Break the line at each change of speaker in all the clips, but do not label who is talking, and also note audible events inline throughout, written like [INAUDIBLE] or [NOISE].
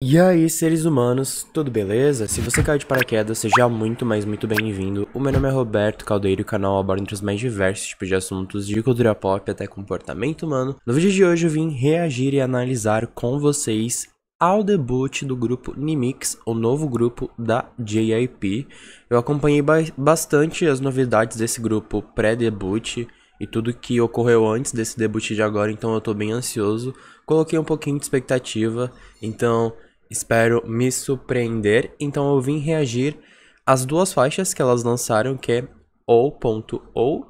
E aí, seres humanos, tudo beleza? Se você caiu de paraquedas, seja muito, mas muito bem-vindo. O meu nome é Roberto Caldeiro e o canal aborda entre os mais diversos tipos de assuntos de cultura pop até comportamento humano. No vídeo de hoje eu vim reagir e analisar com vocês ao debut do grupo Nimix, o novo grupo da JIP. Eu acompanhei ba bastante as novidades desse grupo pré-debut e tudo que ocorreu antes desse debut de agora, então eu tô bem ansioso. Coloquei um pouquinho de expectativa, então espero me surpreender. Então eu vim reagir às duas faixas que elas lançaram, que é ou.ou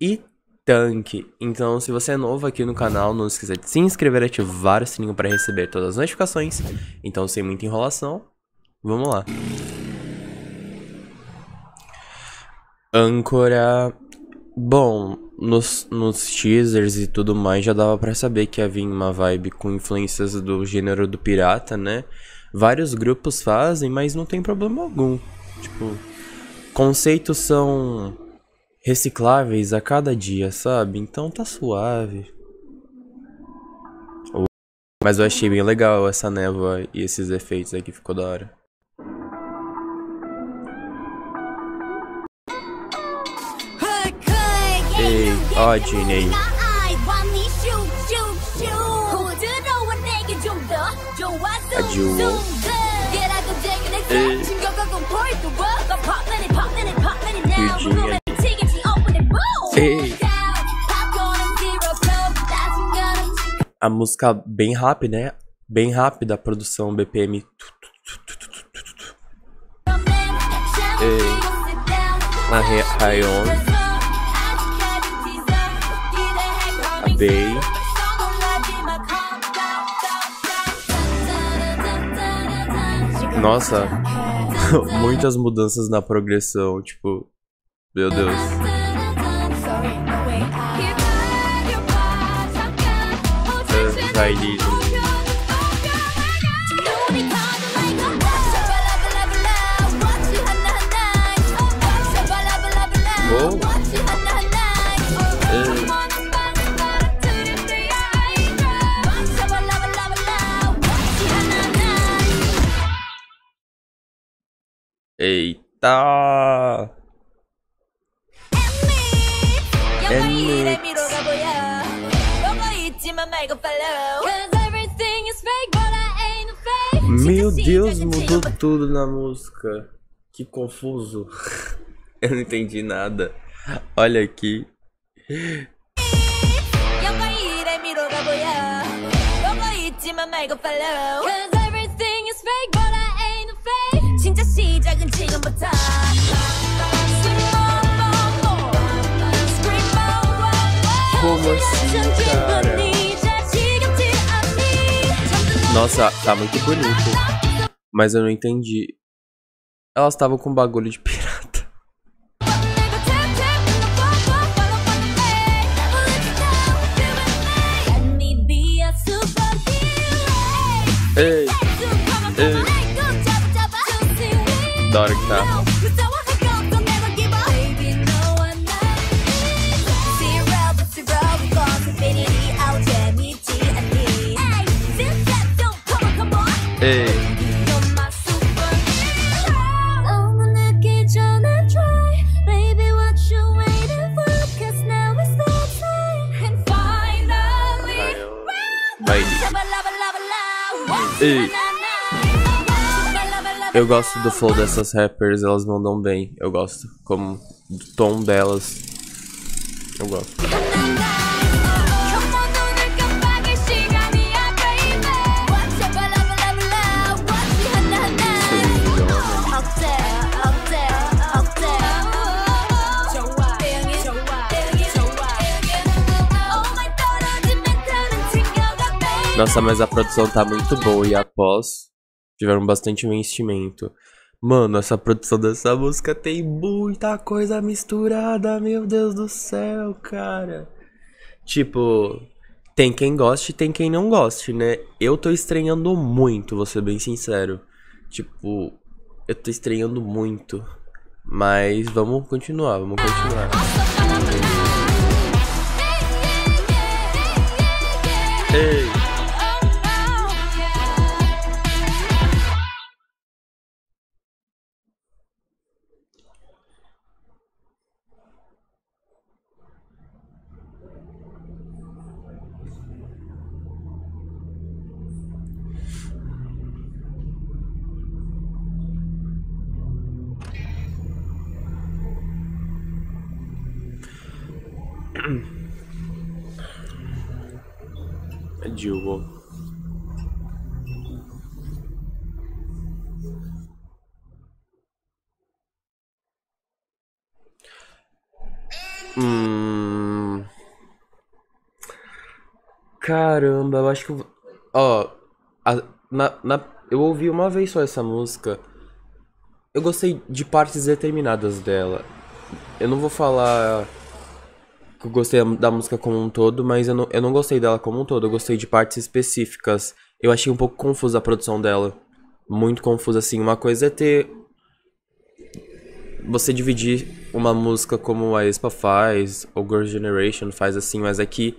e Tank. Então, se você é novo aqui no canal, não esqueça de se inscrever e ativar o sininho para receber todas as notificações. Então, sem muita enrolação, vamos lá. Âncora. Bom, nos, nos teasers e tudo mais já dava para saber que havia uma vibe com influências do gênero do pirata, né? Vários grupos fazem, mas não tem problema algum. Tipo, conceitos são recicláveis a cada dia, sabe? Então tá suave. Mas eu achei bem legal essa névoa e esses efeitos aqui, ficou da hora. Ei, ó, Ginny. A Jewel. Eugenia. Ei. A música bem rápida, né? Bem rápida a produção BPM. Ei. A Rayon. Bey. Nossa, [LAUGHS] muitas mudanças na progressão, tipo, meu Deus. Riley. Oh. Eita! Meu Deus, mudou tudo na música. Que confuso. [LAUGHS] Eu não entendi nada. Olha aqui. Como assim, cara? Nossa, tá muito bonito. Mas eu não entendi. Elas estavam com bagulho de pirata. Ei, ei. Da hora que tá. Eu gosto do flow dessas rappers, elas mandam bem. Eu gosto. Como do tom delas. Eu gosto. Nossa, mas a produção tá muito boa e após tiveram bastante investimento. Mano, essa produção dessa música tem muita coisa misturada, meu Deus do céu, cara. Tipo, tem quem goste, tem quem não goste, né? Eu tô estranhando muito, vou ser bem sincero. Tipo, eu tô estranhando muito. Mas vamos continuar, vamos continuar. Ei.
Dilgo. Hum... Caramba, eu acho que. Ó, a, na, na, eu ouvi uma vez só essa música. Eu gostei de partes determinadas dela. Eu não vou falar eu gostei da música como um todo, mas eu não, eu não gostei dela como um todo. Eu gostei de partes específicas. Eu achei um pouco confusa a produção dela. Muito confusa, assim. Uma coisa é ter. Você dividir uma música como a Espa faz, ou Girls' Generation faz assim, mas aqui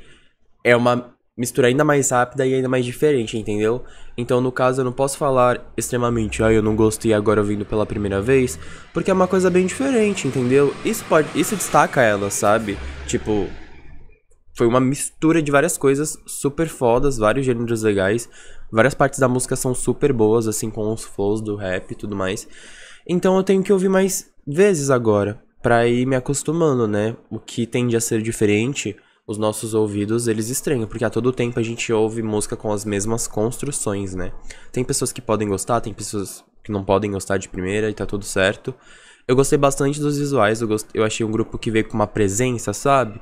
é uma mistura ainda mais rápida e ainda mais diferente, entendeu? Então, no caso, eu não posso falar extremamente, ah, eu não gostei agora ouvindo pela primeira vez, porque é uma coisa bem diferente, entendeu? Isso pode, isso destaca ela, sabe? Tipo, foi uma mistura de várias coisas super fodas, vários gêneros legais, várias partes da música são super boas, assim, com os flows do rap e tudo mais. Então, eu tenho que ouvir mais vezes agora, pra ir me acostumando, né? O que tende a ser diferente os nossos ouvidos, eles estranham, porque a todo tempo a gente ouve música com as mesmas construções, né? Tem pessoas que podem gostar, tem pessoas que não podem gostar de primeira e tá tudo certo. Eu gostei bastante dos visuais, eu, gost... eu achei um grupo que veio com uma presença, sabe?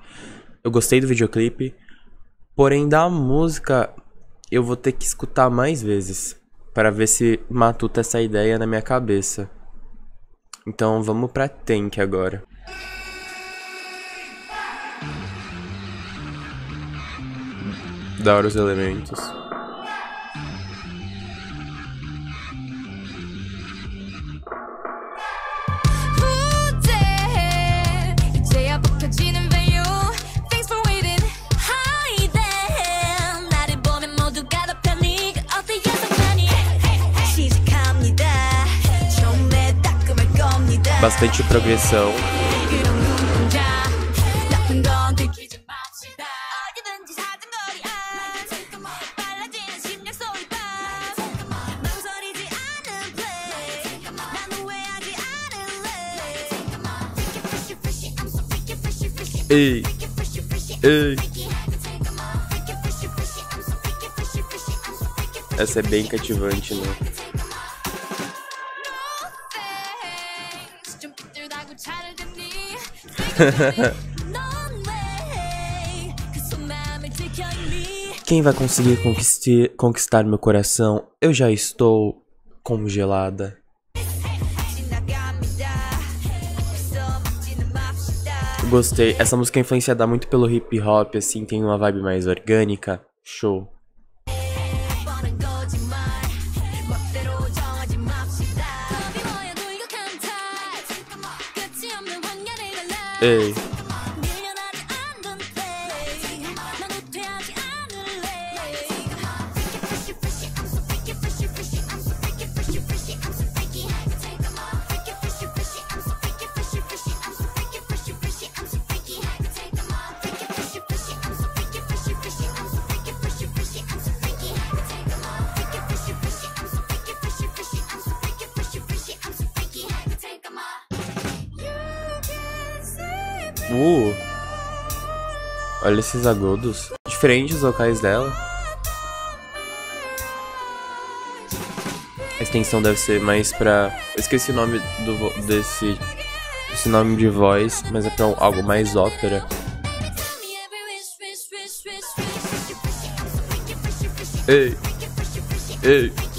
Eu gostei do videoclipe. Porém, da música, eu vou ter que escutar mais vezes para ver se matuta essa ideia na minha cabeça. Então vamos pra Tank agora. Da hora os elementos. Bastante progressão. Ei, ei. Essa é bem cativante, né? [LAUGHS] Quem vai conseguir conquistar meu coração? Eu já estou congelada. Gostei. Essa música é influenciada muito pelo hip hop, assim, tem uma vibe mais orgânica. Show. Ei. Uh! Olha esses agudos. Diferentes vocais dela. A extensão deve ser mais pra. Eu esqueci o nome do, desse. Esse nome de voz, mas é pra algo mais ópera. Ei! Ei!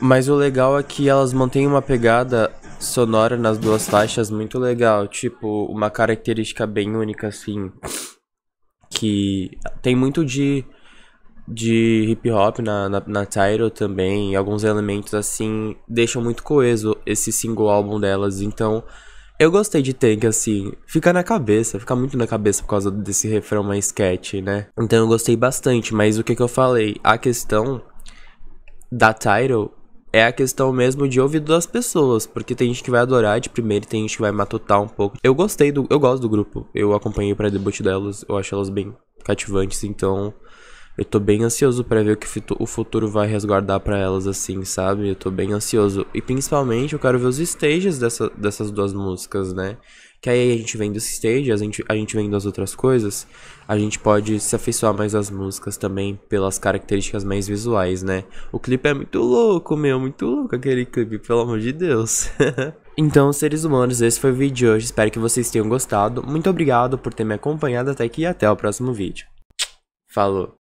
Mas o legal é que elas mantêm uma pegada sonora nas duas faixas muito legal. Tipo, uma característica bem única, assim. Que tem muito de, de hip hop na, na, na title também. E alguns elementos, assim, deixam muito coeso esse single álbum delas. Então, eu gostei de Tank, assim. Fica na cabeça, fica muito na cabeça por causa desse refrão mais sketch, né? Então eu gostei bastante. Mas o que, que eu falei? A questão da title é a questão mesmo de ouvido das pessoas, porque tem gente que vai adorar de primeiro e tem gente que vai matutar um pouco. Eu gostei do, eu gosto do grupo. Eu acompanhei para debut delas, eu acho elas bem cativantes, então eu tô bem ansioso para ver o que o futuro vai resguardar para elas assim, sabe? Eu tô bem ansioso e principalmente eu quero ver os stages dessa, dessas duas músicas, né? Que aí a gente vendo os stages, a gente, a gente vendo as outras coisas, a gente pode se afeiçoar mais às músicas também pelas características mais visuais, né? O clipe é muito louco, meu, muito louco aquele clipe, pelo amor de Deus. [LAUGHS] Então, seres humanos, esse foi o vídeo de hoje. Espero que vocês tenham gostado. Muito obrigado por ter me acompanhado até aqui e até o próximo vídeo. Falou!